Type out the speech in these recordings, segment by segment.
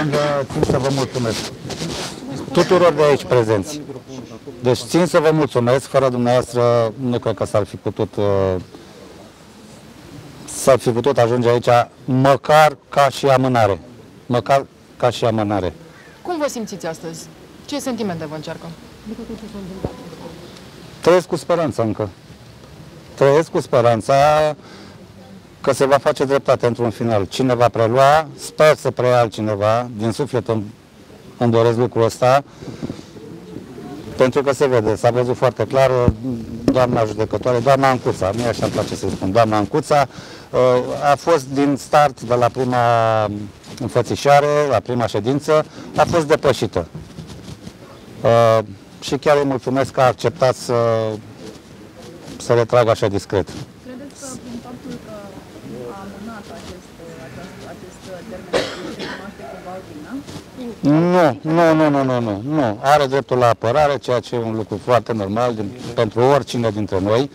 rând, țin să vă mulțumesc tuturor de aici prezenți. Deci țin să vă mulțumesc, fără dumneavoastră nu cred că s-ar fi putut uh, s-ar fi putut ajunge aici măcar ca și amânare. Măcar ca și amânare. Cum vă simțiți astăzi? Ce sentimente vă încearcă? Trăiesc cu speranța încă. Trăiesc cu speranța că se va face dreptate într-un final. Cine va prelua, sper să preia altcineva, din suflet îmi, îmi doresc lucrul ăsta, pentru că se vede, s-a văzut foarte clar, doamna judecătoare, doamna Ancuța, mie așa îmi place să spun, doamna Ancuța, uh, a fost din start de la prima înfățișare, la prima ședință, a fost depășită. Uh, și chiar îi mulțumesc că a acceptat să, să retrag așa discret. Credeți că prin faptul că a amânat acest, acest, acest termen se cunoaște cumva o vină? Nu, nu, nu, nu, nu, nu, nu. Are dreptul la apărare, ceea ce e un lucru foarte normal din, pentru oricine dintre noi.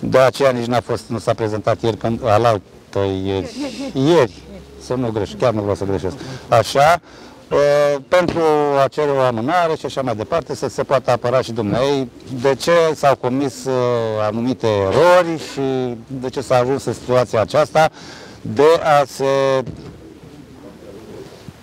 De aceea nici n-a fost, nu s-a prezentat ieri, când, alaltă, ieri, ieri, să nu greșesc, chiar nu vreau să greșesc. Așa, uh, pentru a cere o amânare și așa mai departe, să se poată apăra și dumneai de ce s-au comis uh, anumite erori și de ce s-a ajuns în situația aceasta de a se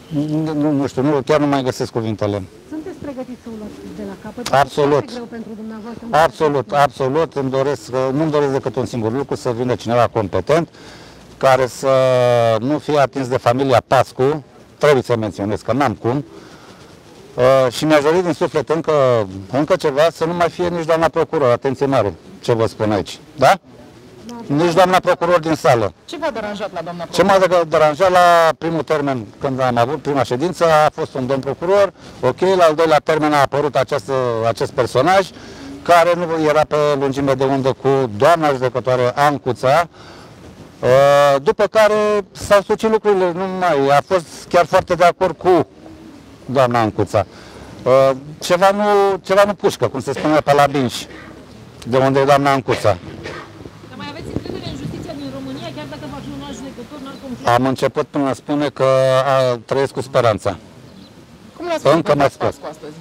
nu, nu, nu știu, nu, chiar nu mai găsesc cuvintele. Sunteți pregătiți să o luați de la capăt? Absolut. Foarte greu pentru dumneavoastră. Absolut, absolut. Îmi doresc, nu-mi doresc decât un singur lucru, să vină cineva competent, care să nu fie atins de familia Pascu, trebuie să menționez că n-am cum, Uh, și mi-aș dori din suflet încă, încă ceva, să nu mai fie nici doamna procuror, atenție mare, ce vă spun aici, da? Nici doamna procuror din sală. Ce v-a deranjat la doamna Ce m-a de- deranjat la primul termen, când am avut prima ședință, a fost un domn procuror, ok, la al doilea termen a apărut această, acest personaj, care nu era pe lungime de undă cu doamna judecătoare Ancuța, Uh, după care s-au sucit lucrurile, nu mai, a fost chiar foarte de acord cu doamna Ancuța. Uh, Ceva nu, ceva nu pușcă, cum se spune pe la Binș, de unde e doamna Ancuța. Dar mai aveți încredere în justiția din România, chiar dacă va fi un alt judecător, n-ar confirma? Am început până a spune că a, trăiesc cu speranța. Cum l-ați Încă văzut pe mai Vlad scos. Pascu astăzi?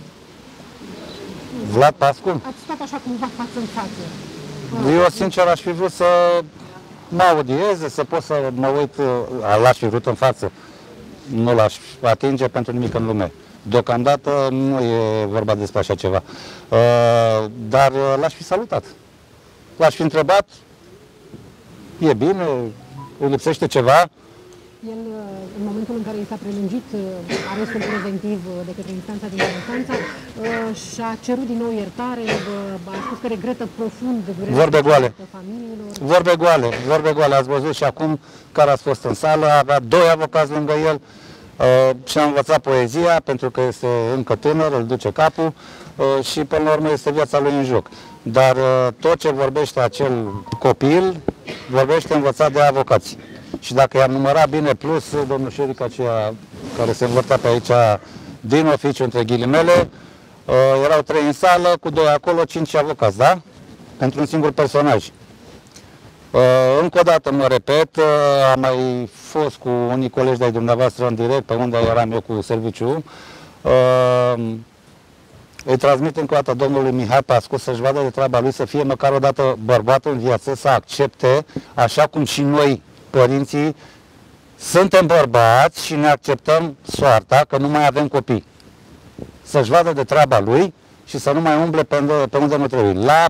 Vlad Pascu? Ați stat așa cumva față în față. Eu sincer aș fi vrut să mă audieze, să pot să mă uit, uh, l-aș fi vrut în față. Nu l-aș atinge pentru nimic în lume. Deocamdată nu e vorba despre așa ceva. Uh, Dar uh, l-aș fi salutat. L-aș fi întrebat, e bine, îi lipsește ceva, El, uh, în momentul în care i s-a prelungit uh, arestul preventiv uh, de către instanța din Constanța, uh, și-a cerut din nou iertare, uh, a spus că regretă profund durerea Vorbe goale. familiilor. Vorbe goale, vorbe goale. Ați văzut și acum care ați fost în sală, avea doi avocați lângă el uh, și a învățat poezia pentru că este încă tânăr, îl duce capul uh, și până la urmă este viața lui în joc. Dar uh, tot ce vorbește acel copil, vorbește învățat de avocați. Și dacă i-am numărat bine, plus domnul Șeric aceea care se învârtea pe aici din oficiu între ghilimele, uh, erau trei în sală, cu doi acolo, cinci avocați, da? Pentru un singur personaj. Uh, încă o dată mă repet, uh, am mai fost cu unii colegi de-ai dumneavoastră în direct, pe unde eram eu cu serviciu. Uh, îi transmit încă o dată domnului Mihai Pascu să-și vadă de treaba lui, să fie măcar o dată bărbat în viață, să accepte, așa cum și noi, părinții, suntem bărbați și ne acceptăm soarta că nu mai avem copii. Să-și vadă de treaba lui și să nu mai umble pe unde, pe unde nu trebuie. La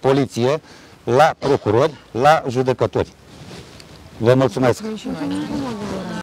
poliție, la procurori, la judecători. Vă mulțumesc! Și noi.